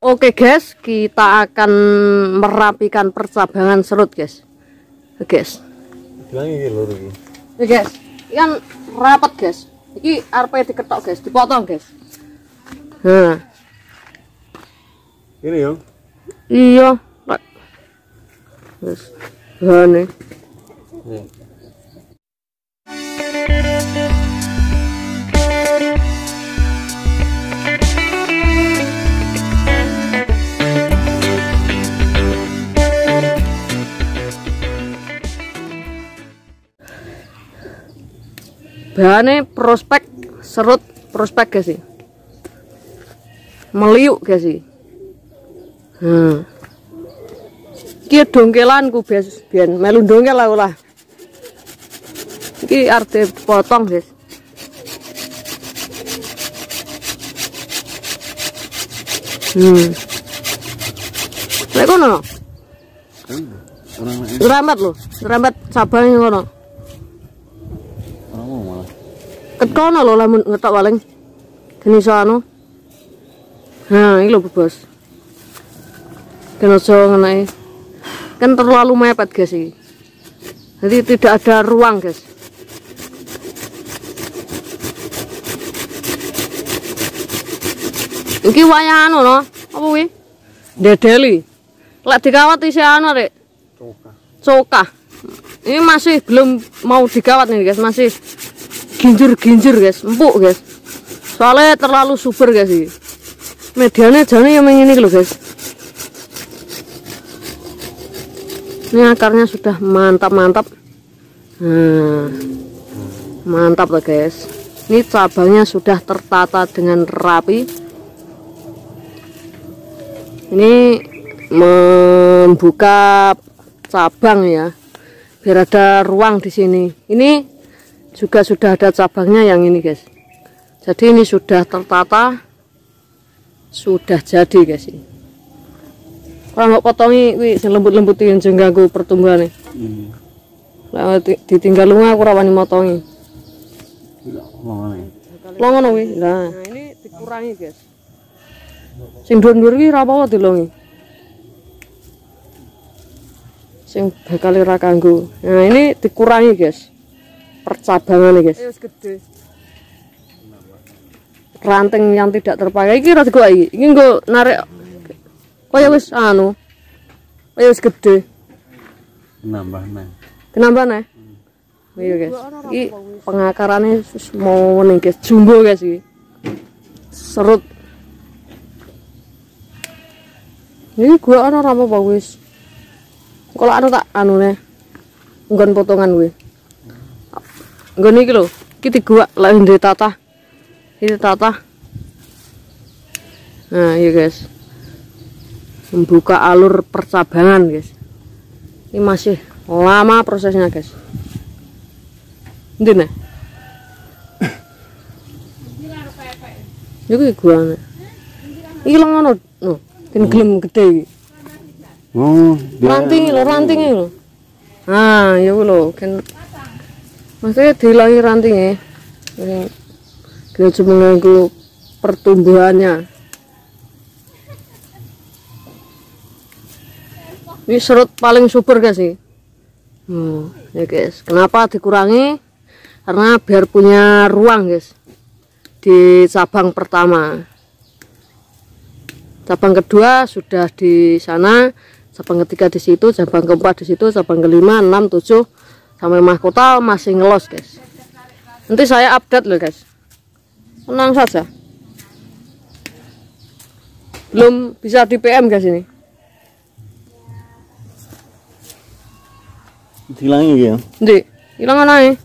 Oke guys, kita akan merapikan percabangan serut guys. Oke guys. Bilang iki lho iki. Ya guys, ini kan rapat guys. Iki arep diketok guys, dipotong guys. Nah, Ini yo. iya. Lek. Guys. Hane. Nih. Bahane prospek serut prospek guys sih. Meliuk guys sih. Hmm. Iki dongkelanku bias biyen melu dongkel aku lah. Iki arep potong guys. Hmm. Lek kono, Kan lain rambat lho, rambat cabangnya kono. Ket kono lho lamun ngetok paling. Geni anu. Nah, ini lho bos. Kena aja ngenai. Kan terlalu mepet guys ini. Jadi tidak ada ruang guys. Iki wayah anu no, apa wi? Dedeli. Lek dikawat isi anu rek, Coka. cokah. Ini masih belum mau dikawat nih guys, masih ginjur-ginjur guys, empuk guys. Soalnya terlalu super guys ini. Medianya jane yang ini loh guys. Ini akarnya sudah mantap-mantap. Nah, mantap loh guys. Ini cabangnya sudah tertata dengan rapi. Ini membuka cabang ya biar ada ruang di sini ini juga sudah ada cabangnya yang ini guys. Jadi ini sudah tertata sudah jadi guys ini. Kalau mau potongi wih lembut-lembut yang jengganggu pertumbuhan nih Hmm. Lah di- ditinggal lunga aku rawani motongi. Longono wih. Nah ini dikurangi guys. Sing dhuwur-dhuwur ki ra apa dilongi. Sing bakal ora kanggo nah ini dikurangi guys percabangan nih guys. Gede ranting yang tidak terpakai. Iki ra digok iki. Iki nggo narik. Kaya wis anu. Kaya wis gede Nambah nih. kenapa nih iya guys. Ini pengakarannya sus- mau nih guys. Jumbo guys ini serut. Ini gua ana apa wis. Kalau anu tak anu nih nggon potongan gue nggon iki lho iki gua lek ndek tata ini tata nah iya guys membuka alur percabangan guys ini masih lama prosesnya guys ini nih Iki gua nih. Iki lho ngono, no. Ten gelem gede iki. Oh, Ranting lho, ranting lho. Ah, ya lho, kan Maksudnya dilahi rantingnya. Ini kita cuma mengganggu pertumbuhannya. Ini serut paling super guys sih. Hmm, ya guys. Kenapa dikurangi? Karena biar punya ruang guys di cabang pertama. Cabang kedua sudah di sana, cabang ketiga di situ, cabang keempat di situ, cabang kelima, enam, tujuh, sampai mahkota masih ngelos guys. Nanti saya update loh guys. Tenang saja. Belum bisa di PM guys ini. Dilangi iki ya. Ndi, hilang aja.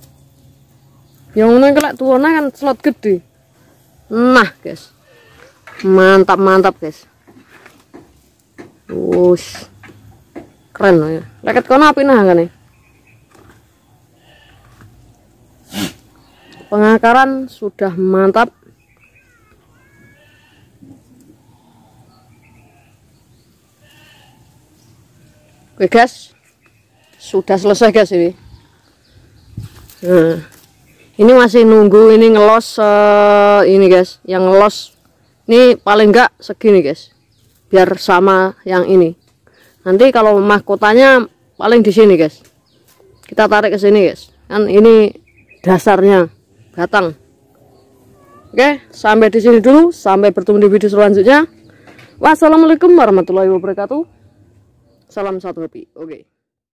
Yang ini kelak tuanya kan slot gede. Nah, guys. Mantap, mantap, guys. Wush. Keren loh ya. Leket kono api nah kan nih. Pengakaran sudah mantap. Oke guys, sudah selesai guys ini. Nah, ini masih nunggu ini ngelos eh, ini guys, yang ngelos ini paling enggak segini guys. biar sama yang ini nanti kalau mahkotanya paling di sini guys kita tarik ke sini guys kan ini dasarnya batang oke sampai di sini dulu. Sampai bertemu di video selanjutnya. Wassalamualaikum warahmatullahi wabarakatuh. Salam satu happy oke